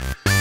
Bye.